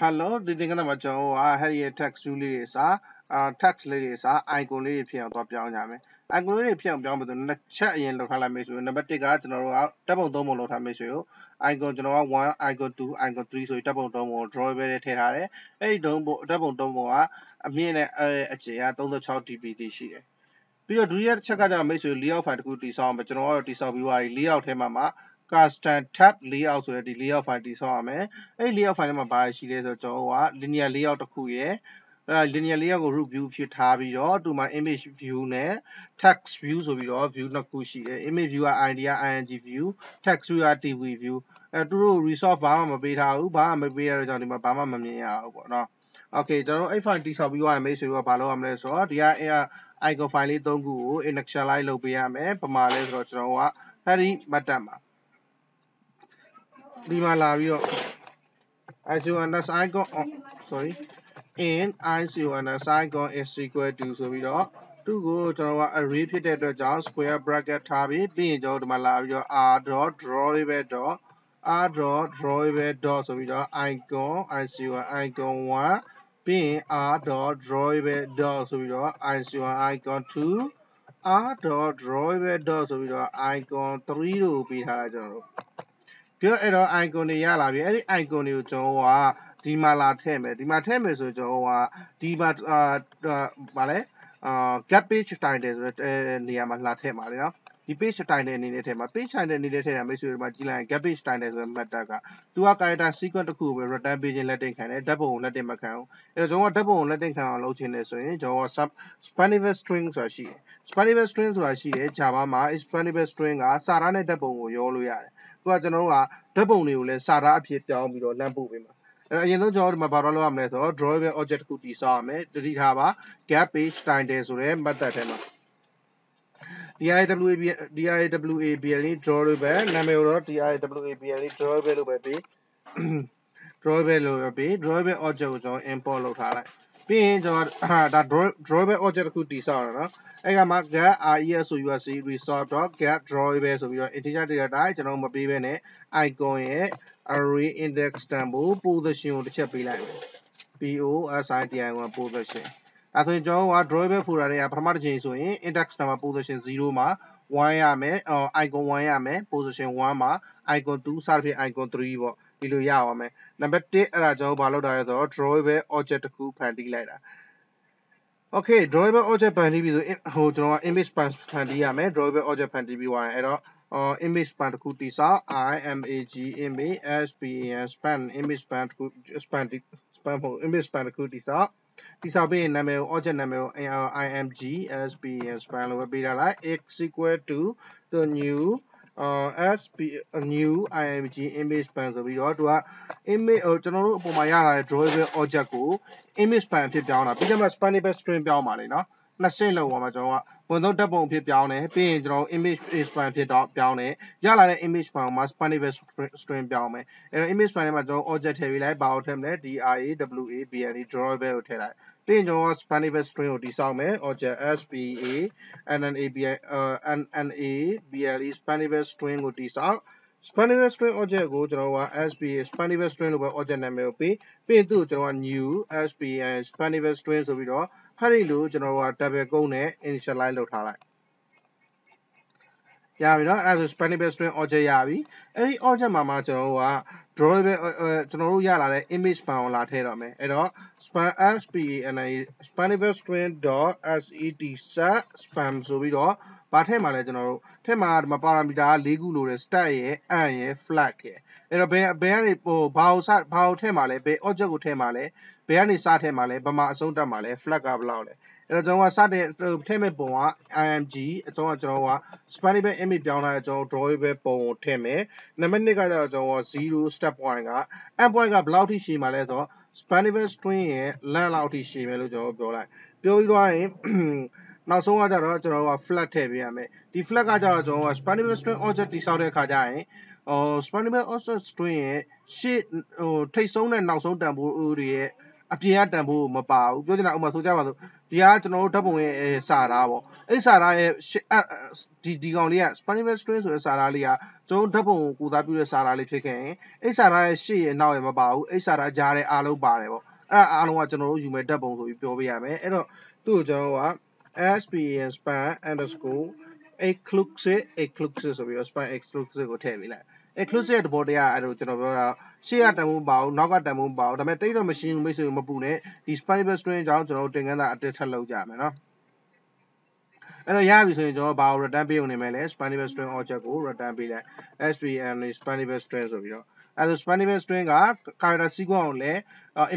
Hello ဒီတင်ကတော့ကျွန်တော်က Harry ရဲ့ text view လေးတွေစာအာ text လေးတွေစာ icon လေးတွေဖြစ်အောင်သွားပြောင်းကြမယ် icon လေးတွေဖြစ်အောင်ပြောင်းမယ်ဆိုနှစ်ချက်အရင်လောက်ထားလိုက်မယ်ဆိုရင်နံပါတ်1ကကျွန်တော်တို့ကတပ်ပုံ3ပုံလောက်ထားမယ်ဆိုရင် icon ကျွန်တော်က1 icon 2 icon 3ဆိုပြီးတပ်ပုံ3ပုံ drawable တွေထည့်ထားတယ်အဲ့ဒီ3ပုံတပ်ပုံ3ပုံကအမြင့်နဲ့အကျယ်က 36dpt ရှိတယ်ပြီးတော့ဒုတိယတစ်ချက်ကကျတော့မိတ်ဆွေ layout file တစ်ခုတည်ဆောက်အောင်မယ်ကျွန်တော်ကတော့တည်ဆောက်ပြီးသွားပြီ layout ထဲမှာမှာ custom tab layout ဆိုတဲ့ဒီ layout file တည်ဆောက်ရမယ်အဲ့ဒီ layout file ထဲမှာဘာရှိလဲဆိုတော့ကျွန်တော်က linear layout တစ်ခုရယ်အဲ linear layout ကို root view ဖြစ်ထားပြီးတော့ဒီမှာ image view နဲ့ text view ဆိုပြီးတော့ view နှစ်ခုရှိတယ် image view က id က ing view text view က tv view အဲသူတို့ resource ဘာမှမပေးထားဘူးဘာမှမပေးရတဲ့ကြောင့်ဒီမှာဘာမှမမြင်ရဘူးပေါ့နော် okay ကျွန်တော်တို့အဲ့ file တိဆောက်ပြီးသွားရင်မိတ်ဆွေတို့ကဘာလုပ်ရမလဲဆိုတော့ဒီက icon file လေး၃ခုကို initialize လုပ်ပေးရမယ်ပမာလဲဆိုတော့ကျွန်တော်က Harry မတ်တက်မှာ ဒီမှာလာပြီးတော့ isonas icon oh, sorry in isonas icon is equal to ဆိုပြီးတော့သူ့ကိုကျွန်တော်က array ဖြစ်တဲ့အတွက်ကြောင့် square bracket ထားပြီးပြီးရင်ကျွန်တော်ဒီမှာလာပြီးတော့ r.drawable. r.drawable. ဆိုပြီးတော့ icon ico icon 1ပြီးရင် r.drawable. ဆိုပြီးတော့ ico icon 2 r.drawable. ဆိုပြီးတော့ icon 3လို့ပေးထားတာကျွန်တော်တို့ ပြီးတော့အဲ့တော့ icon တွေရလာပြီအဲ့ဒီ icon တွေကိုကျွန်တော်ကဒီမှာလာထည့်မယ်ဒီမှာထည့်မယ်ဆိုကျွန်တော်ကဒီမှာအာဗာလဲအာ gap page title ဆိုတဲ့နေရာမှာလာထည့်ပါလေနော်ဒီ page title အနေနဲ့ထည့်မှာ page title အနေနဲ့ထည့်တာမိတ်ဆွေတို့မှာကြည့်လိုက်ရင် gap page title ဆိုတဲ့ method ကသူက character sequence တစ်ခုကိုပဲ return page ချင်းလက်တင်ခံတယ်ဓာတ်ပုံကိုလက်တင်မခံဘူးအဲ့တော့ကျွန်တော်ကဓာတ်ပုံကိုလက်တင်ခံအောင်လုပ်ချင်တယ်ဆိုရင်ကျွန်တော်က spanable string ဆိုတာရှိတယ် spanable string ဆိုတာရှိတယ် Java မှာ spanable string ကစာရနဲ့ဓာတ်ပုံကိုရောလို့ရတယ် သူကကျွန်တော်တို့ကဓာတ်ပုံတွေကိုလည်းစာသားအဖြစ်ပြောင်းပြီးတော့လမ်းပို့ပေးမှာအဲ့တော့အရင်ဆုံးကျွန်တော်တို့ဒီမှာဘာလို့လုပ်ရမလဲဆိုတော့ drawable object တစ်ခုတည်ဆောက်ရမယ်တတိထားပါ gap page title ဆိုတဲ့ method ထဲမှာ DIWAB DIWABL လေး drawable နာမည်ကိုတော့ DIWABL လေး drawable လို့ပဲပေး drawable လို့ပဲပေး drawable object ကိုကျွန်တော် import လုပ်ထားလိုက်ပြီးရင်ကျွန်တော်ဒါ drawable object တစ်ခုတည်ဆောက်ရအောင်နော် အဲ့ကမှ get resolve resolve.get drawable ဆိုပြီးတော့ integer data type ကျွန်တော်မပေးဘဲနဲ့ icon ရဲ့ array index tempo position ကိုတစ်ချက်ပေးလိုက်မယ် position position အဲဆိုရင်ကျွန်တော်က drawable folder တွေကပထမတစ်ချိန်ဆိုရင် index number position 0မှာ1ရမယ် icon 1ရမယ် position 1မှာ icon 2စသဖြင့် icon 3ပေါ့ဒီလိုရအောင်မယ်နံပါတ်1အဲ့ဒါကျွန်တော်ဘာလုပ်တာလဲဆိုတော့ drawable object တစ်ခုဖန်တီးလိုက်တာ Okay drawable object ဖန်တီးပြီးဆိုဟိုကျွန်တော်က image span ဖန်တီးရမယ် drawable object ဖန်တီးပြီးသွားရင်အဲ့တော့ image span တစ်ခုတိဆောက် imag image span span image span တစ်ခု span span ဖို့ image span တစ်ခုတိဆောက်တိဆောက်ပြီးရင်နာမည်ကို object နာမည်ကို img span span လို့ပဲပေးထားလိုက် x equal to the new uh sp new img image span ဆိုပြီးတော့သူက image ဟိုကျွန်တော်တို့အပေါ်မှာရလာတဲ့ drawable object ကို image span ဖြစ်ပြောင်းတာပြီးကြမှာ spanable string ပြောင်းပါလေနော်နှစ်ဆင့်လောက်ပါမှာကျွန်တော်ကဝန်ဆုံးဓာတ်ပုံဖြစ်ပြောင်းတယ်ပြီးရင်ကျွန်တော် image span ဖြစ်တော့ပြောင်းတယ်ရလာတဲ့ image span မှာ spanable string ပြောင်းမယ်အဲ့တော့ image span ထဲမှာကျွန်တော် object ထည့်ပေးလိုက်ဘာကိုထည့်မလဲ drawable drawable ကိုထည့်လိုက် ပြီးရင်ကျွန်တော် spanable string ကိုတိစောက်မယ် object spa nnable nnable spanable string ကိုတိစောက် spanable string object ကိုကျွန်တော်က spa spanable string လို့ပဲ object နာမည်ကိုပေးပြီးရင်သူ့ကိုကျွန်တော်က new spa spanable string ဆိုပြီးတော့ဟာဒီလိုကျွန်တော်က double ကုန်းနဲ့ initialize လုပ်ထားလိုက် ရပြီเนาะအဲ့ဒါဆို spanable string object ရပြီအဲ့ဒီ object မှာမှကျွန်တော်တို့က drawable ကျွန်တော်တို့ရလာတဲ့ image span ကိုလာထည့်တော့မယ်အဲ့တော့ span span spanable string.set set span ဆိုပြီးတော့ဘာထည့်မှာလဲကျွန်တော်တို့ထည့်မှာဒီမှာ parameter က၄ခုလို့တယ် stat ရယ် and ရယ် flag ရယ်အဲ့တော့ဘယ်ဘယ်ကနေဟိုဘာကိုစဘာကိုထည့်မှာလဲဘယ် object ကိုထည့်မှာလဲဘယ်ကနေစထည့်မှာလဲဘယ်မှာအဆုံးတက်မှာလဲ flag ကဘယ်လောက်လဲအဲ့ တော့ကျွန်တော်ကစတဲ့ထည့်မဲ့ပုံက img အကြောင်းကကျွန်တော်က spanable image ပြောင်းလာတဲ့ကျွန်တော် drawable ပုံကိုထည့်မယ်နံပါတ်2ကကျတော့ကျွန်တော်0 step point က end point ကဘယ်လောက်ထိရှည်မှာလဲဆိုတော့ spanable string ရဲ့ length လောက်ထိရှည်မယ်လို့ကျွန်တော်ပြောလိုက်ပြောပြီးတော့ရင်နောက်ဆုံးကကြတော့ကျွန်တော်က flat ထည့်ပေးရမယ်ဒီ flat ကကြတော့ကျွန်တော်က spanable string object တိစောက်တဲ့အခါကျရင်ဟို spanable object string ရဲ့ရှေ့ဟိုထိတ်ဆုံးနဲ့နောက်ဆုံးတန်ဖိုးတွေရဲ့ အပြင်ကတန်ဖို့မပါဘူးပြောချင်တာဥပမာဆိုကြပါစို့ဒီကကျွန်တော်တို့ဓာတ်ပုံရဲ့စာသားပေါ့အဲ့စာသားရဲ့ဒီဒီကောင်လေးက Spanish string ဆိုတဲ့စာသားလေးကကျွန်တော်ဓာတ်ပုံကိုကိုစားပြုတဲ့စာသားလေးဖြစ်ခဲ့ရင်အဲ့စာသားရဲ့ရှေ့ရဲ့နောက်ရဲ့မပါဘူးအဲ့စာသားကြားတဲ့အားလုံးပါတယ်ပေါ့အဲ့အားလုံးကကျွန်တော်တို့ယူမဲ့ဓာတ်ပုံဆိုပြီးပြောပေးရမယ်အဲ့တော့သူ့ကိုကျွန်တော်က span span underscore exclusive exclusive ဆိုပြီးတော့ span exclusive ကိုထည့်ပေးလိုက် exclusive တဘောတရားအဲ့လိုကျွန်တော်ပြောတာရှေ့ကတန်ဖိုးပါအောင်နောက်ကတန်ဖိုးပါအောင်ဒါပေမဲ့တိတ်တော့မရှိဘူးမိတ်ဆွေမပူနဲ့ဒီ spinal string အကြောင်းကျွန်တော်တို့တင်ကန်းတာအတစ်ထပ်လုပ်ကြမယ်နော်အဲ့တော့ရပြီဆိုရင်ကျွန်တော်ဘာကို return ပေးုံနေမယ်လဲ spinal string object ကို return ပေးလိုက် spn spinal string ဆိုပြီးတော့အဲဆို spinal string က character sequence ကိုလည်း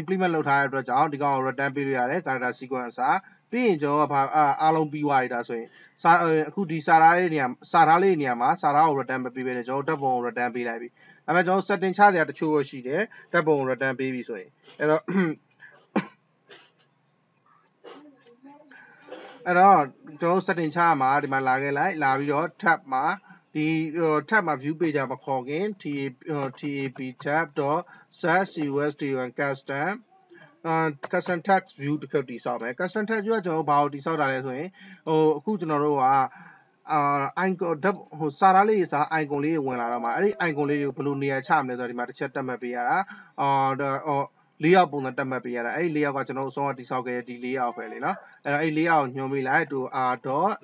implement လုပ်ထားတဲ့အတွက်ကြောင့်ဒီကောင်ကို return ပေးလို့ရတယ် character sequence အစား ပြီးရင်ကျွန်တော်ကဘာအားလုံးပြီးသွားပြီဒါဆိုရင်စာအခုဒီစာသားလေးနေရာစာသားလေးနေရာမှာစာသားကို return မပေးဘဲနဲ့ကျွန်တော်ဓာတ်ပုံကို return ပေးလိုက်ပြီဒါပေမဲ့ကျွန်တော် setting ချစရာတချို့တော့ရှိတယ်ဓာတ်ပုံကို return ပေးပြီဆိုရင်အဲ့တော့အဲ့တော့ကျွန်တော် setting ချရမှာဒီမှာလာခဲ့လိုက်လာပြီးတော့ tab မှာဒီ tab မှာ view page မခေါ်ခင် tab tab.set cusd1 custom custom text view တစ်ခုတည်ဆောက်မယ် custom text view ကကျွန်တော်ဘာကိုတည်ဆောက်တာလဲဆိုရင်ဟိုအခုကျွန်တော်တို့ကအာ icon ဓာတ်ဟိုစာသားလေးစာ icon လေးဝင်လာတော့မှာအဲ့ဒီ icon လေးတွေကိုဘယ်လိုနေရာချမလဲဆိုတော့ဒီမှာတစ်ချက်တက်မှတ်ပေးရတာအာဟိုလေးယောက်ပုံစံတက်မှတ်ပေးရတာအဲ့ဒီလေးယောက်ကကျွန်တော်အဆုံးအတိဆောက်ခဲ့တဲ့ဒီလေးယောက်ပဲလေနော်အဲ့တော့အဲ့လေးယောက်ကိုညွှန်ပေးလိုက် to r.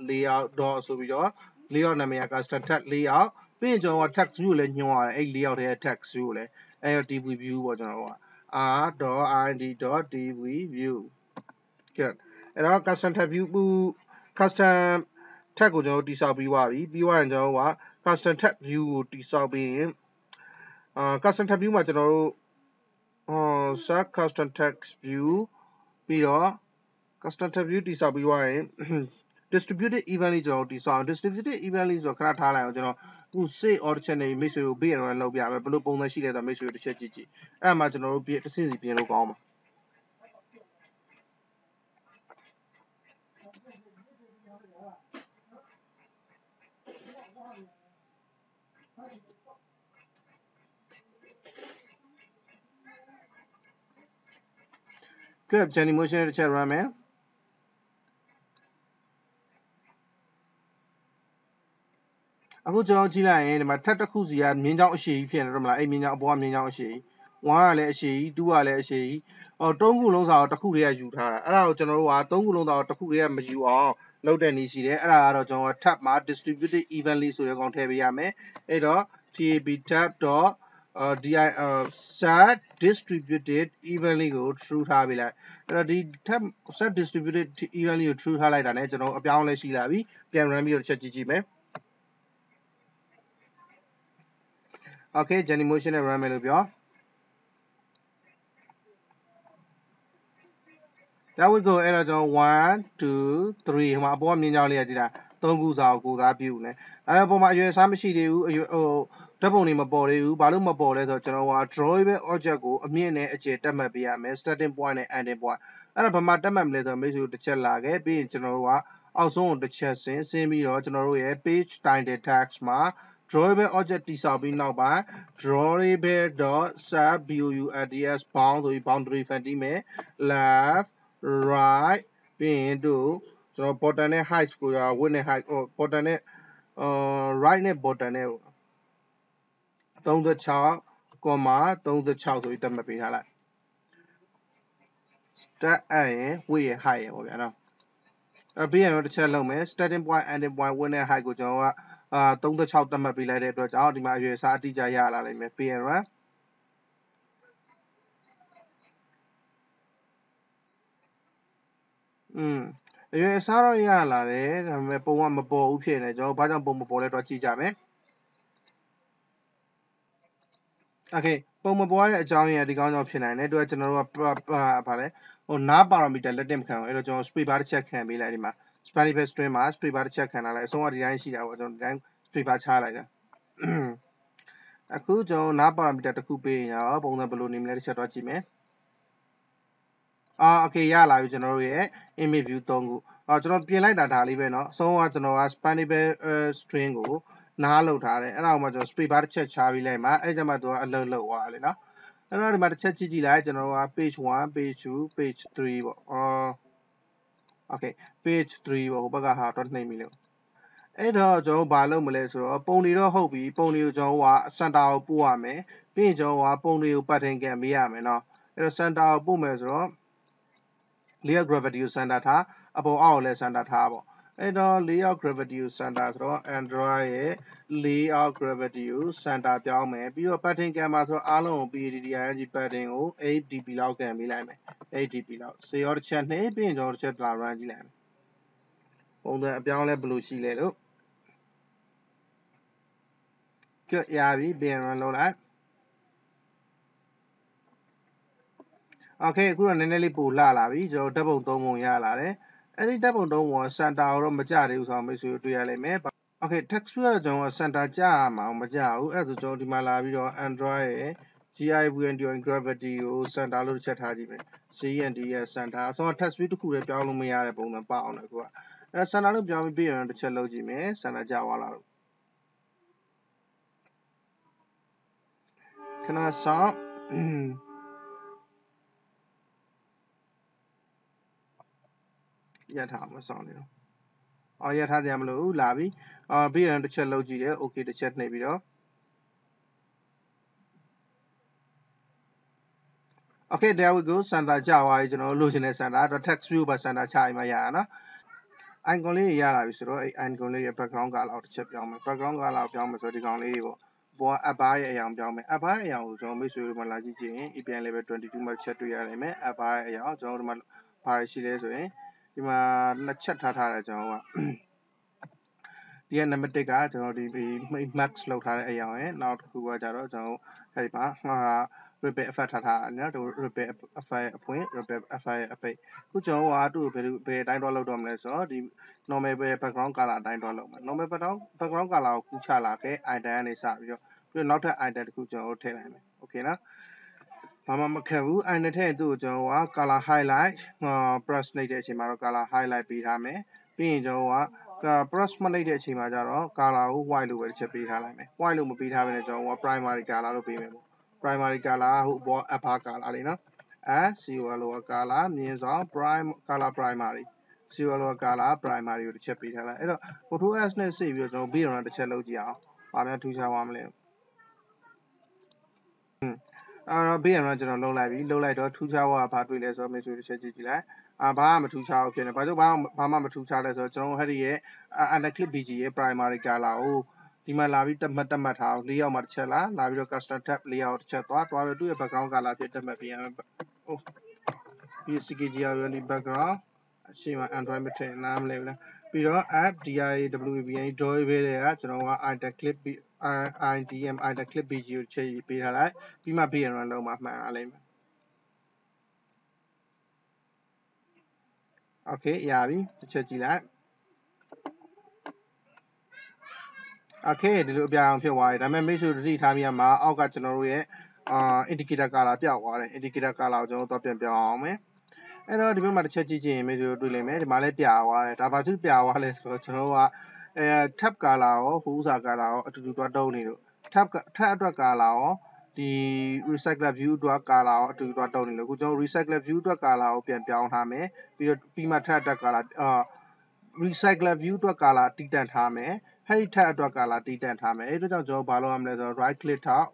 လေးယောက် dot ဆိုပြီးတော့လေးယောက်နာမည်က custom text လေးယောက်ပြီးရင်ကျွန်တော် text view ကိုလည်းညွှန်ရတယ်အဲ့လေးယောက်တည်း text view ကိုလည်းအဲ့တော့ tv view ပေါ့ကျွန်တော်က r.id.dvview ကဲအဲ့တော့ custom tab view custom tab ကိုကျွန်တော်တိဆောက်ပြီးသွားပြီပြီးသွားရင်ကျွန်တော်က custom tab view ကိုတိဆောက်ပြီးရင်အာ custom tab view မှာကျွန်တော်တို့အော် set custom text view ပြီးတော့ custom tab view တိဆောက်ပြီးသွားရင် distributed evenly ကျွန်တော်တိဆောက်အောင် distributed evenly ဆိုတော့ခဏထားလိုက်အောင်ကျွန်တော် ခု save order channel မိတ်ဆွေကိုဘေးရအောင်လုပ်ပြမယ်ဘယ်လိုပုံစံရှိလဲဆိုတော့မိတ်ဆွေတို့တစ်ချက်ကြည့်ကြည့်အဲ့ဒါမှကျွန်တော်တို့ပြင်တစ်စင်းစီပြင်လို့ကောင်းပါကဲ Jenny motion တစ်ချက် run မယ် အခုကျွန်တော်ကြည့်လိုက်ရင်ဒီမှာထပ်တစ်ခုစီကမြင်းချောင်းအရှိကြီးဖြစ်နေတော့မလားအဲ့မြင်းချောင်းအပေါ်ကမြင်းချောင်းအရှိကြီး1ကလည်းအရှိကြီး2ကလည်းအရှိကြီးအော်3ခုလုံးစာတော့တစ်ခုတည်းကယူထားတာအဲ့ဒါကိုကျွန်တော်တို့က3ခုလုံးစာတော့တစ်ခုတည်းကမယူအောင်လုပ်တဲ့နည်းရှိတယ်အဲ့ဒါကတော့ကျွန်တော် tab မှာ distributed evenly ဆိုတဲ့ကောင်ထည့်ပေးရမယ်အဲ့တော့ tab tab. uh di uh set distributed evenly ကို true ထားပေးလိုက်အဲ့တော့ဒီ tab set distributed evenly ကို true ထားလိုက်တာ ਨੇ ကျွန်တော်အပြောင်းလဲရှိလာပြီပြန် run ပြီးတော့ချက်ကြည့်ကြည့်မယ် okay Jenny motion နဲ့ run မယ်လို့ပြော There we go အဲ့တော့ကျွန်တော်1 2 3ဟိုမှာအပေါ်ကမြင်းကြောင်းလေးရကြည့်တာ3ခုစာကိုကိုစားပြုနေအဲ့အပေါ်မှာအရွယ်စားမရှိသေးဘူးအရွယ်ဟိုဓာတ်ပုံတွေမပေါ်သေးဘူးဘာလို့မပေါ်လဲဆိုတော့ကျွန်တော်က drawable object ကိုအမြင့်နဲ့အကျယ်တက်မှတ်ပေးရမယ် starting point နဲ့ ending point အဲ့တော့ဘာမှတက်မှတ်မလဲဆိုတော့မိတ်ဆွေတစ်ချက်လာခဲ့ပြီးရင်ကျွန်တော်တို့ကအောက်ဆုံးကိုတစ်ချက်ဆင်းဆင်းပြီးတော့ကျွန်တော်တို့ရဲ့ page title text မှာ drawable object တိဆောက်ပြီးနောက်ပိုင်း drawable.sub bounds bound ဆိုပြီး boundary ဖန်တီးမယ် left right ပြီးရင်တို့ကျွန်တော် button နဲ့ height ကိုရ width နဲ့ height ဟို button နဲ့အာ right နဲ့ button နဲ့36 36ဆိုပြီးတက်မှတ်ပေးထားလိုက် stat အဲ့ရင် width ရဲ့ height ရဲ့ပေါ့ဗျာနော်အဲ့ပြီးရင်တော့တစ်ချက်လုံးမယ် starting point ending point width နဲ့ height ကိုကျွန်တော်က အာ36တက်မှတ်ပေးလိုက်တဲ့အတွက်ကြောင့်ဒီမှာအရွယ်အစားအတိအကျရလာနိုင်မယ် PN1 อืมအရွယ်အစားတော့ရလာတယ်ဒါပေမဲ့ပုံကမပေါ်ဘူးဖြစ်နေကျွန်တော်ဘာကြောင့်ပုံမပေါ်လဲတော့ကြည့်ကြမယ် Okay ပုံမပေါ်ရတဲ့အကြောင်းရင်းဒီကောင်းကြောင့်ဖြစ်နိုင်တယ်တို့ကကျွန်တော်တို့ကဘာလဲဟိုနားပါရာမီတာလက်တင်မခံဘူးအဲ့တော့ကျွန်တော် space bar တစ်ချက်ခံပေးလိုက်ဒီမှာ Spanish best string မှာ space bar တစ်ချက်ခံလာလိုက်အဆုံးကဒီတိုင်းရှိတာပေါ့ကျွန်တော်ဒီတိုင်း space bar ချလိုက်တာအခုကျွန်တော်နားပါရာမီတာတစ်ခုပေးရင်ရောပုံစံဘယ်လိုနေမလဲတစ်ချက်တော့ကြည့်မယ်အာโอเคရလာပြီကျွန်တော်တို့ရဲ့ image view 3ခုအော်ကျွန်တော်ပြင်လိုက်တာဒါလေးပဲเนาะအဆုံးကကျွန်တော်က Spanish string ကိုနားလောက်ထားတယ်အဲ့ဒါကိုမှကျွန်တော် space bar တစ်ချက်ချပြီးလိုက်မှာအဲ့ကြမှာသူကအလုပ်လုပ်သွားတယ်เนาะ အဲ့တော့ဒီမှာတစ်ချက်ကြည့်ကြည့်လိုက်ကျွန်တော်တို့က page 1 page 2 page 3ပေါ့အော် okay page 3ပေါ့ဟိုဘက်ကဟာတော့နှိမ့်ပြီလို့အဲ့တော့ကျွန်တော်ဘာလုပ်မလဲဆိုတော့ပုံတွေတော့ဟုတ်ပြီပုံတွေကိုကျွန်တော်ကစန်တာကိုပို့ရမယ်ပြီးရင်ကျွန်တော်ကပုံတွေကိုပတ်တင်ကန်ပေးရမယ်เนาะအဲ့တော့စန်တာကိုပို့မယ်ဆိုတော့ layer gravity ကိုစန်တာထားအပေါ်အောက်ကိုလည်းစန်တာထားပေါ့ အဲ့တော့ layout gravity ကို center ဆိုတော့ Android ရဲ့ layout gravity ကို center ပြောင်းမယ်ပြီးတော့ pattern ကံမှာဆိုတော့အားလုံးကို PDDING pattern ကို 8dp လောက်ကန်ပေးလိုက်မယ် 8dp လောက်စေရောတစ်ချက်နှိပ်ပြီးရင်ကျွန်တော်တစ်ချက်လာ run ကြည့်လိုက်မယ်ပုံစံအပြောင်းလဲဘယ်လိုရှိလဲလို့ကြရပြီပြီးရင် run လုပ်လိုက် Okay အခုတော့နည်းနည်းလေးပိုလှလာပြီကျွန်တော်ဓာတ်ပုံသုံးပုံရလာတယ် အဲ့ဒီဓာတ်ပုံသုံးပုံက center ကိုတော့မကြသေးဘူးဆိုတော့မိတ်ဆွေတို့တွေ့ရလိမ့်မယ် Okay text ကတော့ကျွန်တော် center ကြရမှာမကြဘူးအဲ့ဒါဆိုကျွန်တော်ဒီမှာလာပြီးတော့ Android ရဲ့ GIVND gravity ကို center လို့ချက်ထားကြည့်မယ် CND ရဲ့ center အဆုံး text view တစ်ခုလည်းပြောင်းလို့မရတဲ့ပုံစံပါအောင်လည်းအခုကအဲ့ center လို့ပြောင်းပြီးပြီးရင်တစ်ချက်လုပ်ကြည့်မယ် center ကြသွားလာလို့ခဏဆောင်း ရထားမဆောင်နေတော့အော်ရထားတယ်မလို့လာပြီအော်ပြီးရင်တစ်ချက်လုပ်ကြည့်တယ် okay တစ်ချက်နှိပ်ပြီးတော့ Okay there we go center ကြာသွားပြီကျွန်တော်လိုချင်တဲ့ center တော့ text view ပါ center ချရင်မရရနော် icon လေးရလာပြီဆိုတော့အဲ့ icon လေးရဲ့ background color တစ်ချက်ပြောင်းမယ် background color ပြောင်းမယ်ဆိုတော့ဒီကောင်လေးတွေပေါ့ဘောအပ်ပါရဲ့အရာပြောင်းမယ်အပ်ပါရဲ့အရာကိုကျွန်တော်မိတ်ဆွေတို့မှလာကြည့်ကြည့်ရင် API level 22မှာချက်တွေ့ရနိုင်မယ်အပ်ပါရဲ့အရာကျွန်တော်တို့မှဘာရှိလဲဆိုရင် ဒီမှာနှစ်ချက်ထားထားတယ်ကျွန်တော်ကဒီကနံပါတ်1ကကျွန်တော်ဒီ max လောက်ထားတဲ့အရာရယ်နောက်တစ်ခုကကြတော့ကျွန်တော်အဲဒီမှာဟာ repair effect ထားထားတယ်နော်ဒီ repair effect အဖွင့် repair effect အပိတ်ခုကျွန်တော်ကသူ့ကိုဘယ်ဘယ်အတိုင်းတော့လောက်တော့မလဲဆိုတော့ဒီ normal background color အတိုင်းတော့လောက်မယ် normal background background color ကိုကူးချလာခဲ့ item ကနေစပြီးတော့ပြီးတော့နောက်ထပ် item တစ်ခုကျွန်တော်ထည့်လိုက်မယ် okay နော် ဘာမှမခက်ဘူး item ထည့်သူ့ကိုကျွန်တော်က color highlight press နှိပ်တဲ့အချိန်မှာတော့ color highlight ပေးထားမယ်ပြီးရင်ကျွန်တော်က press မနှိပ်တဲ့အချိန်မှာကျတော့ color ကို white လို့ပဲတစ်ချက်ပေးထားလိုက်မယ် white လို့မပေးထားဘဲနဲ့ကျွန်တော်က primary color လို့ပေးမယ်ပေါ့ primary color ဟိုဘော upper color လေးနော်အဲ zero လို့ color မြင်ဆောင် prime color primary zero လို့ color primary ကိုတစ်ချက်ပေးထားလိုက်အဲ့တော့ photo s နဲ့စိတ်ပြီးတော့ကျွန်တော်ပြီးတော့တစ်ချက်လုပ်ကြည့်အောင်ဘာများထူးခြားသွားမလဲဟွန်း အဲ့တော့ဘေးရံတော့ကျွန်တော်လုံးလိုက်ပြီလုံးလိုက်တော့ထူးခြားသွားဘာတွေ့လဲဆိုတော့မေးဆွေတစ်ချက်ကြည့်ကြည့်လိုက်အာဘာမှမထူးခြားဘူးဖြစ်နေဘာလို့ဘာဘာမှမထူးခြားလဲဆိုတော့ကျွန်တော်ဟဲ့ဒီရဲ့ underclip bg ရဲ့ primary color ကိုဒီမှာလာပြီးတတ်မှတ်တတ်မှတ်ထားအောင်၄ရောက်မှတစ်ချက်လာလာပြီးတော့ custom tab ၄ရောက်တစ်ချက်သွားသွားပြီးသူ့ရဲ့ background color ဖြစ်တတ်မှတ်ပြရမယ်။အိုးဒီ CKG ရဒီ background အရှိမ Android မထည့်နားမလဲဘူးလားပြီးတော့ app DIWBN drawable တွေကကျွန်တော်က item clip IDM item clip bg ကိုချိန်ပေးထားလိုက်ပြီးမှ BN run လုံးမှာမှန်လာလိမ့်မယ် Okay ရပြီတစ်ချက်ကြည့်လိုက် Okay ဒီလိုအပြာအောင်ဖြစ်သွားပြီဒါပေမဲ့မိတ်ဆွေတို့တိထားမိရမှာအောက်ကကျွန်တော်တို့ရဲ့အာ indicator color ပြောက်သွားတယ် indicator color ကိုကျွန်တော်တို့ပြန်ပြောင်းအောင်မယ်အဲ့တော့ဒီဘက်မှာတစ်ချက်ကြည့်ကြည့်ရင်မိတ်ဆွေတို့တွေ့လိမ့်မယ်ဒီမှာလည်းပြာသွားတယ်ဒါဘာဖြစ်ပြာသွားလဲဆိုတော့ကျွန်တော်တို့က အဲ tab color ရောဟူးစာ color ရောအတူတူတွားတုံးနေလို့ tab tab အတွက် color ရောဒီ recycler view အတွက် color ကိုအတူတူတုံးနေလို့အခုကျွန်တော် recycler view အတွက် color ကိုပြန်ပြောင်းထားမယ်ပြီးတော့ပြီးမှ tab အတွက် color အာ recycler view အတွက် color တည်တံ့ထားမယ်အဲ့ဒီ tab အတွက် color တည်တံ့ထားမယ်အဲ့ဒါကြောင့်ကျွန်တော်ဘာလုပ်ရမလဲဆိုတော့ right click ထောက်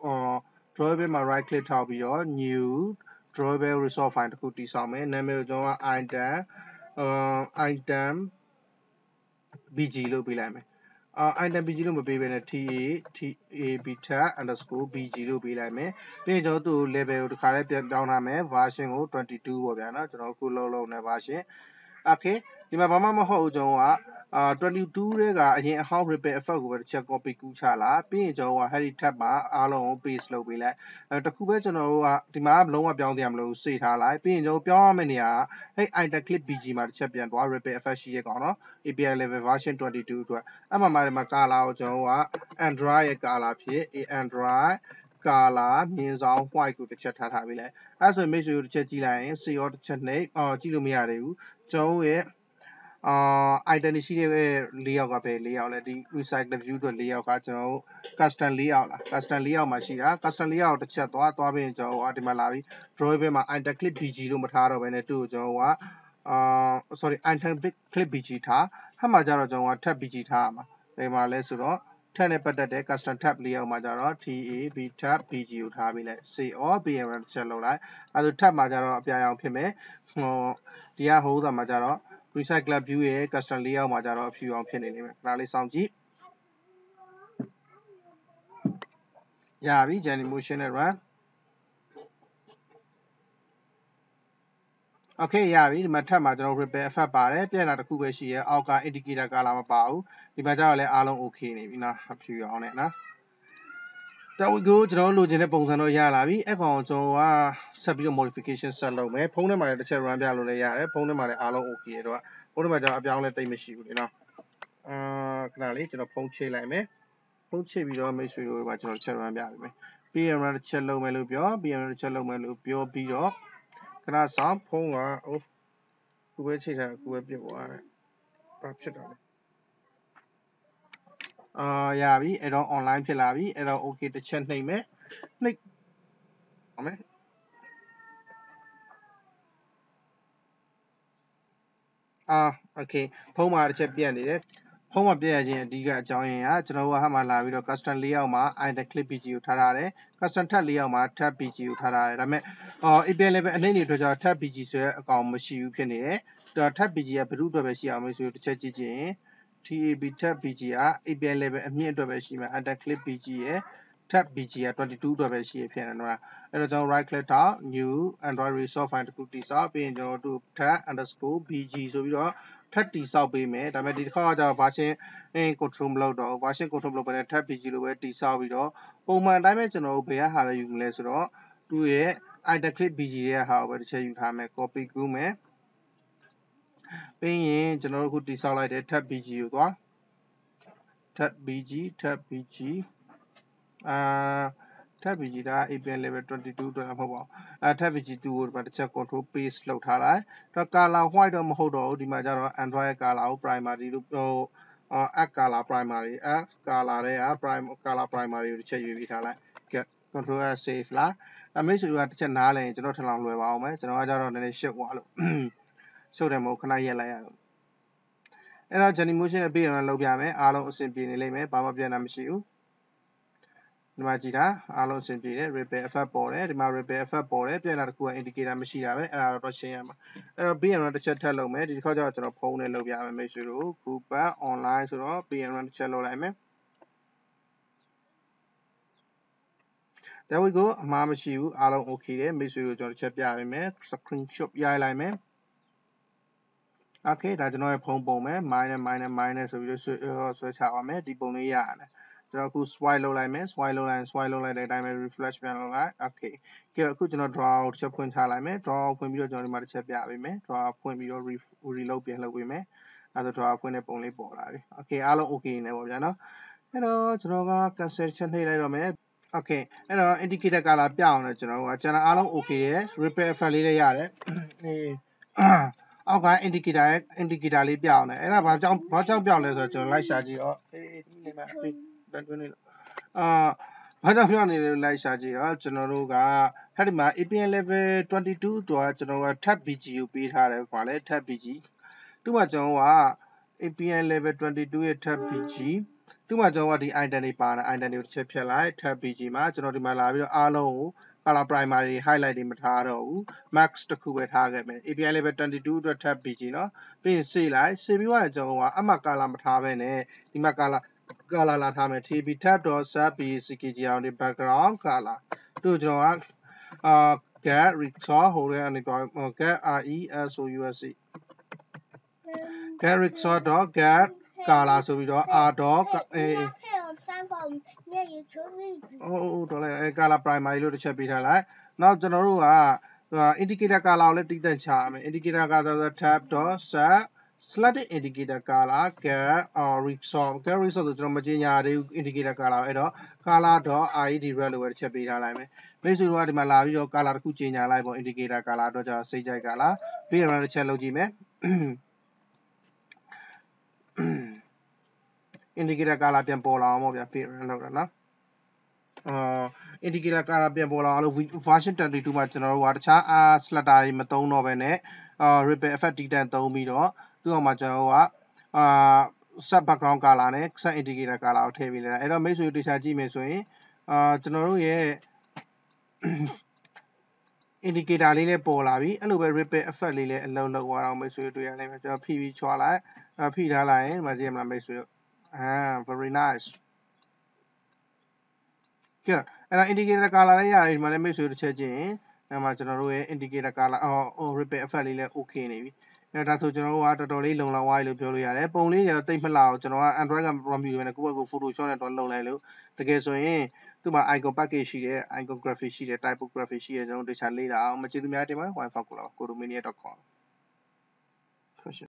drawable မှာ right click ထောက်ပြီးတော့ new drawable resource file တစ်ခုတည်ဆောက်မယ်နာမည်ကိုကျွန်တော်က item item bg လို့ပေးလိုက်မယ်အာ item bg လို့မပေးဘဲနဲ့ ta tab beta underscore bg လို့ပေးလိုက်မယ်ပြီးရင်ကျွန်တော်တို့ level ကိုတစ်ခါလေးပြန်ပြောင်းထားမယ် version ကို22ပေါ့ဗျာနော်ကျွန်တော်ခုလုံးလုံးနဲ့ version okay ဒီမှာဘာမှမဟုတ်ဘူးကျွန်တော်က အာ22တဲ့ကအရင်အဟောင်း repair effect ကိုပဲတစ်ချက် copy ကူးချလာပြီးရင်ကျွန်တော်က heavy tab မှာအားလုံးကို paste လုပ်ပေးလိုက်အဲတခုပဲကျွန်တော်တို့ကဒီမှာလုံးဝပြောင်းတရားမလို့စေထားလိုက်ပြီးရင်ကျွန်တော်ပြောင်းရမယ့်နေရာဟဲ့ item clip bg မှာတစ်ချက်ပြန်သွား repair effect ရှိရကောင်နော် API level version 22အတွက်အဲ့မှာမှာဒီမှာ color ကိုကျွန်တော်က Android ရဲ့ color ဖြစ် Android color မြင်ဆောင် white ကိုတစ်ချက်ထားထားပေးလိုက်အဲဆိုရင်မိတ်ဆွေတို့တစ်ချက်ကြည့်လိုက်ရင် CO တစ်ချက်နှိပ်အော်ကြည့်လို့မရသေးဘူးကျွန်တော်ရဲ့ အာ item ရှိတဲ့၄ယောက်ကပဲ၄ယောက်လဲဒီ recycle view အတွက်၄ယောက်ကကျွန်တော်တို့ custom ၄ယောက်လား custom ၄ယောက်မှာရှိတာ custom ၄ယောက်တစ်ချက်သွားသွားပြီးရင်ကျွန်တော်တို့ဒီမှာလာပြီး draw ဘက်မှာ item clip bg လို့မထားတော့ဘဲနဲ့သူ့ကိုကျွန်တော်တို့ကအာ sorry item clip bg ထားဟမှာကျတော့ကျွန်တော်က tab bg ထားရမှာဒီမှာလဲဆိုတော့ tab နဲ့ပတ်သက်တဲ့ custom tab လေးအောက်မှာကျတော့ tab tab bg ကိုထားပြီးလိုက် say all bm တစ်ချက်လုပ်လိုက်အဲဒါ tab မှာကျတော့အပြာရောင်ဖြစ်မယ်ဟိုဒီက holder မှာကျတော့ recycle view ရဲ့ custom layout မှာကျတော့အဖြူအောင်ဖြစ်နေလိမ့်မယ်ခဏလေးစောင့်ကြည့်ရပြီ Jenny motion နဲ့ run Okay ရပြီဒီမှာထပ်မှာကျွန်တော် repair effect ပါတယ်ပြန်လာတစ်ခုပဲရှိရဲအောက်က indicator color မပါဘူးဒီမှာကျတော့လည်းအားလုံး okay နေပြီနော်အဖြူအောင်နဲ့နော် တော်ကိုကျွန်တော်လိုချင်တဲ့ပုံစံတော့ရလာပြီအဲ့ကောင်ကျွန်တော်ကဆက်ပြီးတော့ modification ဆက်လုပ်မယ်ဖုန်းထဲမှာလည်းတစ်ချက် run ပြလို့လည်းရတယ်ဖုန်းထဲမှာလည်းအားလုံး okay ရတော့ဖုန်းထဲမှာကျတော့အပြောင်းလဲတိတ်မရှိဘူးလေနော်အာခဏလေးကျွန်တော်ဖုန်းချိတ်လိုက်မယ်ဖုန်းချိတ်ပြီးတော့မိတ်ဆွေတို့ကကျွန်တော်ချက် run ပြပေးမယ် PM တစ်ချက်လုပ်မယ်လို့ပြော PM တစ်ချက်လုပ်မယ်လို့ပြောပြီးတော့ခဏဆောင်ဖုန်းကအိုးခုပဲချိတ်ထားခုပဲပြစ်သွားတယ်ဘာဖြစ်တာလဲ အာရပြီအဲ့တော့ online ဖြစ်လာပြီအဲ့တော့ okay တစ်ချက်နှိပ်မယ်နှိပ်ဟုတ်မယ်အာ okay ဖုန်းမှာတစ်ချက်ပြတ်နေတယ်ဖုန်းမှာပြည့်ရခြင်းအဓိကအကြောင်းရင်းကကျွန်တော်တို့ကဟာမှာလာပြီးတော့ custom layout မှာ item clip pg ကိုထားထားတယ် custom tab layout မှာ tab pg ကိုထားထားတယ်ဒါပေမဲ့အော် API level အနှိမ့်တွေအတွက်ကြောင့် tab pg ဆိုတဲ့အကောင်မရှိဘူးဖြစ်နေတယ်ဒါ tab pg ကဘယ်သူအတွက်ပဲရှိအောင်လို့ဆိုတစ်ချက်ကြည့်ကြည့်ရင် tab tab pg က API level အမြင့်အတွက်ပဲရှိမှာ item clip pg ရဲ့ tab bg က22အတွက်ပဲရှိရဖြစ်နေတော့အဲ့တော့ကျွန်တော် right click ထောက် new android resource file တစ်ခုတည်ဆောက်ပြီးရင်ကျွန်တော်တို့ tab underscore bg ဆိုပြီးတော့ထပ်တိဆောက်ပေးမယ်ဒါပေမဲ့ဒီတစ်ခါကကျတော့ version control မလုပ်တော့ version control မလုပ်ဘဲနဲ့ထပ် bg လိုပဲတိဆောက်ပြီးတော့ပုံမှန်အတိုင်းပဲကျွန်တော်တို့ဘယ်ဟာပဲယူမလဲဆိုတော့သူ့ရဲ့ item clip bg ရဲ့ဟာကိုပဲတစ်ချက်ယူထားမယ် copy ကူးမယ် ပြီးရင်ကျွန်တော်တို့ခုတိဆောက်လိုက်တဲ့ tab bg ကိုသွား tab bg tab bg အာ tab bg ဒါ APN level 22အတွက်မဟုတ်ပါဘူးအဲ tab bg 2ကိုဒီမှာတစ်ချက် control paste လုပ်ထားလိုက်တော့ color white တော့မဟုတ်တော့ဘူးဒီမှာကျတော့ android color ကို primary လို့ဟို app color primary app color တွေက prime color primary ကိုတစ်ချက်ရွေးပြီးထားလိုက် control s save လားအမေဆိုကတစ်ချက်နားလဲရင်ကျွန်တော်ထလောင်လွယ်ပါအောင်မယ်ကျွန်တော်ကကျတော့နည်းနည်းရှုပ်သွားလို့ ရှုပ်တယ်မဟုတ်ခဏရက်လိုက်ရအောင်အဲ့တော့ Jenny motion နဲ့ပြီးရင်လောက်ပြမယ်အားလုံးအဆင်ပြေနေလိမ့်မယ်ဘာမှပြန်တာမရှိဘူးဒီမှာကြည့်တာအားလုံးအဆင်ပြေတယ် repair effect ပေါ်တယ်ဒီမှာ repair effect ပေါ်တယ်ပြန်လာတစ်ခုက indicator မရှိတာပဲအဲ့ဒါတော့ရှင်းရမှာအဲ့တော့ BM တစ်ချက်ထပ်လုပ်မယ်ဒီတစ်ခါကျတော့ကျွန်တော်ဖုန်းနဲ့လုပ်ပြမယ်မိတ်ဆွေတို့ Coupon online ဆိုတော့ BM တစ်ချက်လုပ်လိုက်မယ် there we go အမှားမရှိဘူးအားလုံး okay တယ်မိတ်ဆွေတို့ကျွန်တော်တစ်ချက်ပြပေးမယ် screenshot ရိုက်လိုက်မယ် okay ဒါကျွန်တော်ရဲ့ဖုန်းပုံမယ် minus minus minus ဆိုပြီးတော့ဆွဲချအောင်မယ်ဒီပုံလေးရရတယ်ကျွန်တော်အခု swipe လုပ်လိုက်မယ် swipe လုပ်လိုက်ရင် swipe လုပ်လိုက်တဲ့အတိုင်းပဲ refresh ပြန်လုပ်လိုက် okay ကဲအခုကျွန်တော် draw ကိုတစ်ချက်ဖွင့်ချလိုက်မယ် draw ဖွင့်ပြီးတော့ကျွန်တော်ဒီမှာတစ်ချက်ပြပေးမယ် draw ဖွင့်ပြီးတော့ reload ပြန်လုပ်ပေးမယ်အဲဒါ draw ဖွင့်တဲ့ပုံလေးပေါ်လာပြီ okay အားလုံး okay နေပေါ့ဗျာနော်အဲ့တော့ကျွန်တော်က cancel ချက်နှိပ်လိုက်တော့မယ် okay အဲ့တော့ indicator color ပြအောင်လဲကျွန်တော်က channel အားလုံး okay ရယ် repair effect လေးလည်းရတယ်အေး အောက်က indicator ရဲ့ indicator လေးပြအောင်လဲအဲ့ဒါဘာကြောင့်ဘာကြောင့်ပြောင်းလဲဆိုတော့ကျွန်တော်လိုက်ရှာကြည့်တော့အေးဒီနေမှာတန်တွင်းနေလို့အာဘာကြောင့်ပြောင်းနေလဲလိုက်ရှာကြည့်တော့ကျွန်တော်တို့ကအဲ့ဒီမှာ APN level 22တော့ကျွန်တော်က tab BG ကိုပေးထားတယ်ခွာလဲ tab BG သူ့မှာကျွန်တော်က APN level 22ရဲ့ tab BG သူ့မှာကျွန်တော်ကဒီ item တွေပါတာ item တွေကိုတစ်ချက်ဖြတ်လိုက် tab BG မှာကျွန်တော်ဒီမှာလာပြီးတော့အားလုံးကို color primer တွေ highlight တွေမထားတော့ဘူး max တခုပဲထားခဲ့မယ် API level 22အတွက်ထပ်ပြီးကြည့်နော်ပြီးရင်စေးလိုက်စေးပြီးတော့ကျွန်တော်ကအမှ color မထားပဲနဲ့ဒီမှာ color color လာထားမယ် tb tab.sbckg အောင်ဒီ background color တို့ကျွန်တော်ကအာ get resource ဟိုတဲ့အနေတော့ get resource get resource.get color ဆိုပြီးတော့ r. အေးဟုတ်တော်လိုက်အဲ color primary လို့တစ်ချက်ပေးထားလိုက်နောက်ကျွန်တော်တို့က indicator color ကိုလည်းတည်တံ့ချရမယ် indicator color tab.set selected indicator color get or resolve get resolve ဆိုကျွန်တော်မကြေညာသေးဘူး indicator color အဲ့တော့ color.id red လို့ပဲတစ်ချက်ပေးထားလိုက်မယ်မိတ်ဆွေတို့ကဒီမှာလာပြီးတော့ color တစ်ခုကြေညာလိုက်ပေါ့ indicator color တော့ကြာစိတ်ကြိုက် color ပြီးရင်တစ်ချက်လုပ်ကြည့်မယ် indicator color ပြန်ပေါ်လာအောင်ပေါ့ဗျာ parent လောက်တာနော်အာ indicator color ပြန်ပေါ်လာအောင်လို့ version 22မှာကျွန်တော်တို့ကတခြား R slider တွေမသုံးတော့ဘဲနဲ့အာ ripple effect D10 သုံးပြီးတော့သူ့အောက်မှာကျွန်တော်တို့ကအာ set background color နဲ့ set indicator color ကိုထည့်ပေးလိုက်တာအဲ့တော့မိတ်ဆွေတို့တရားကြည့်မယ်ဆိုရင်အာကျွန်တော်တို့ရဲ့ indicator လေးလည်းပေါ်လာပြီအဲ့လိုပဲ ripple effect လေးလည်းအလုံးလောက်သွားအောင်မိတ်ဆွေတို့တွေ့ရလိမ့်မယ်ကျွန်တော်ဖိပြီးချွာလိုက်အဖိထားလိုက်ရင်ဒီမှာကြည့်ရမလားမိတ်ဆွေတို့ အာ very nice ကဲအဲ့တော့ indicator color လေးရတယ်ဒီမှာလည်းမိတ်ဆွေတို့တစ်ချက်ချင်းအဲ့မှာကျွန်တော်တို့ရဲ့ indicator color အော် ripple effect လေးလည်း okay နေပြီအဲ့ဒါဆိုကျွန်တော်တို့ကတော်တော်လေးလုံလောက်သွားပြီလို့ပြောလို့ရတယ်ပုံလေးတွေတိတ်မလာအောင်ကျွန်တော်က Android က review ပဲနဲ့ကိုယ့်ဘက်ကို Photoshop နဲ့တော့လုံလိုက်လို့တကယ်ဆိုရင်သူ့မှာ icon package ရှိတယ် icon graphic ရှိတယ် typography ရှိတယ်ကျွန်တော်တို့တခြားလေ့လာအောင်မကြည့်သူများတင်ပါ wifi ကိုလာ codomania.com